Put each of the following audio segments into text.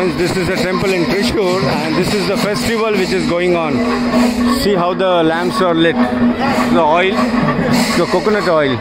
Friends, this is a temple in Thrissur and this is the festival which is going on. See how the lamps are lit. The oil, the coconut oil.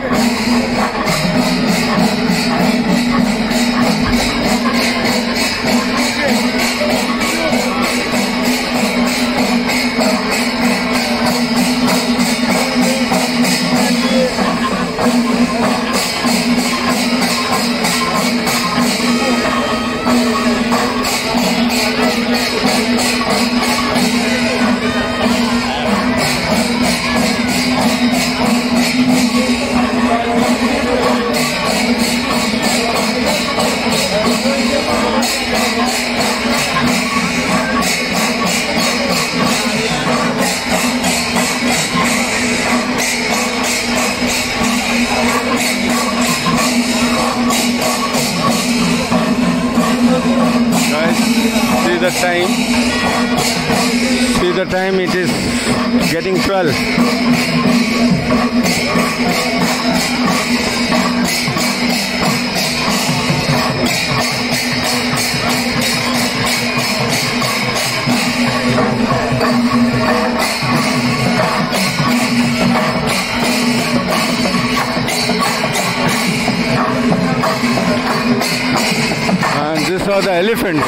The time. See the time, it is getting 12. And are the elephants.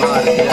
Marciana.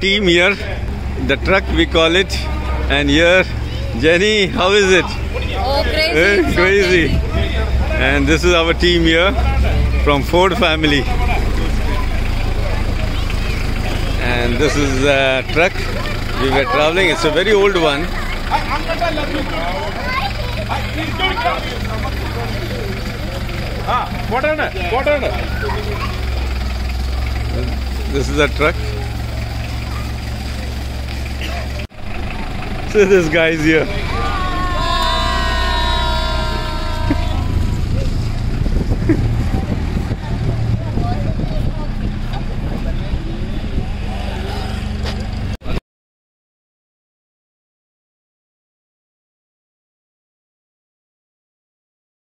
Team here, the truck we call it, and here, Jenny, how is it? Oh, crazy. Eh, crazy. And this is our team here from Ford family. And this is a truck we were traveling. It's a very old one. This is a truck. So this guy is here.